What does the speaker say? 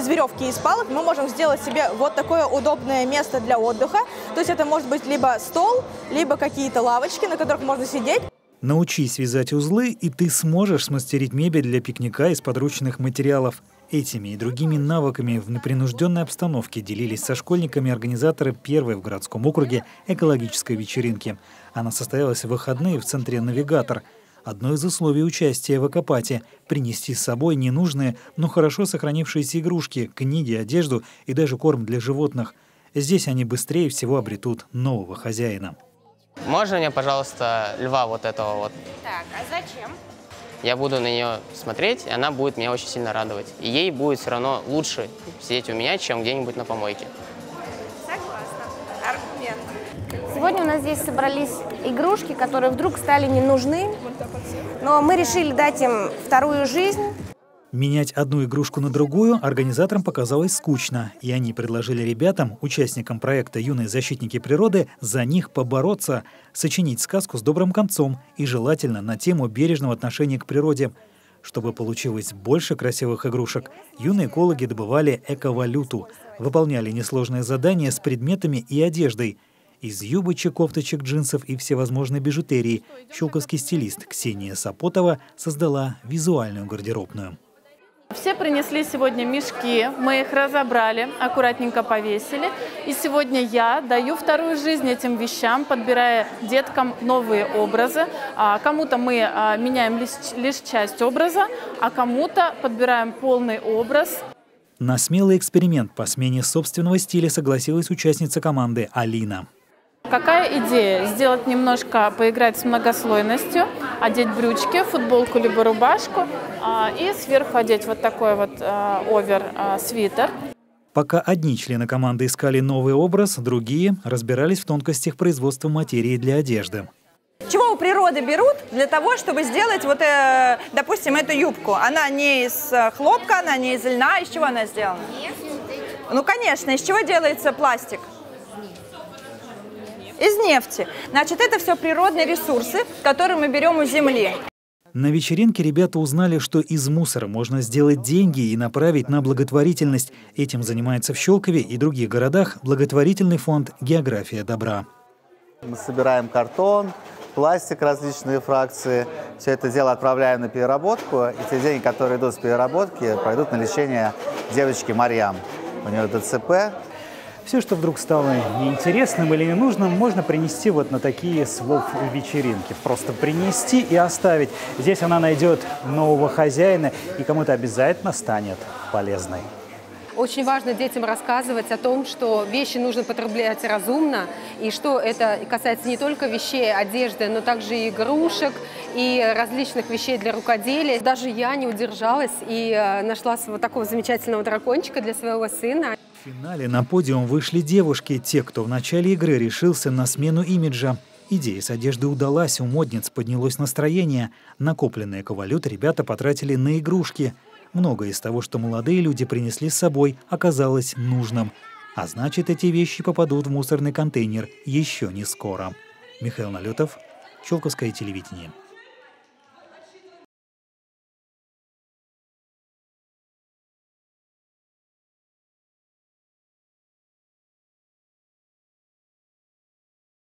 из веревки и из палок мы можем сделать себе вот такое удобное место для отдыха. То есть это может быть либо стол, либо какие-то лавочки, на которых можно сидеть. Научись вязать узлы, и ты сможешь смастерить мебель для пикника из подручных материалов. Этими и другими навыками в непринужденной обстановке делились со школьниками организаторы первой в городском округе экологической вечеринки. Она состоялась в выходные в центре «Навигатор». Одно из условий участия в экопате – принести с собой ненужные, но хорошо сохранившиеся игрушки, книги, одежду и даже корм для животных. Здесь они быстрее всего обретут нового хозяина. Можно мне, пожалуйста, льва вот этого вот? Так, а зачем? Я буду на нее смотреть, и она будет меня очень сильно радовать. И ей будет все равно лучше сидеть у меня, чем где-нибудь на помойке. Сегодня у нас здесь собрались игрушки, которые вдруг стали не нужны, но мы решили дать им вторую жизнь. Менять одну игрушку на другую организаторам показалось скучно, и они предложили ребятам, участникам проекта «Юные защитники природы», за них побороться, сочинить сказку с добрым концом и желательно на тему бережного отношения к природе. Чтобы получилось больше красивых игрушек, юные экологи добывали эковалюту, выполняли несложные задания с предметами и одеждой – из юбочек, кофточек, джинсов и всевозможной бижутерии щелковский стилист Ксения Сапотова создала визуальную гардеробную. Все принесли сегодня мешки, мы их разобрали, аккуратненько повесили. И сегодня я даю вторую жизнь этим вещам, подбирая деткам новые образы. А кому-то мы а, меняем лишь, лишь часть образа, а кому-то подбираем полный образ. На смелый эксперимент по смене собственного стиля согласилась участница команды Алина. Какая идея? Сделать немножко, поиграть с многослойностью, одеть брючки, футболку либо рубашку а, и сверху одеть вот такой вот а, овер-свитер. А, Пока одни члены команды искали новый образ, другие разбирались в тонкостях производства материи для одежды. Чего у природы берут для того, чтобы сделать вот, э, допустим, эту юбку? Она не из э, хлопка, она не из льна. Из чего она сделана? Ну, конечно. Из чего делается пластик? Из нефти. Значит, это все природные ресурсы, которые мы берем у земли. На вечеринке ребята узнали, что из мусора можно сделать деньги и направить на благотворительность. Этим занимается в Щелкове и других городах благотворительный фонд «География добра». Мы собираем картон, пластик, различные фракции. Все это дело отправляем на переработку. И те деньги, которые идут с переработки, пойдут на лечение девочки Марьям. У нее ДЦП, все, что вдруг стало неинтересным или ненужным, можно принести вот на такие свов-вечеринки. Просто принести и оставить. Здесь она найдет нового хозяина и кому-то обязательно станет полезной. Очень важно детям рассказывать о том, что вещи нужно потреблять разумно, и что это касается не только вещей, одежды, но также и игрушек, и различных вещей для рукоделия. Даже я не удержалась и э, нашла вот такого замечательного дракончика для своего сына. В финале на подиум вышли девушки, те, кто в начале игры решился на смену имиджа. Идея с одежды удалась, у модниц поднялось настроение. Накопленные ковалют ребята потратили на игрушки. Многое из того, что молодые люди принесли с собой, оказалось нужным. А значит, эти вещи попадут в мусорный контейнер еще не скоро. Михаил Налетов, Щелковское телевидение.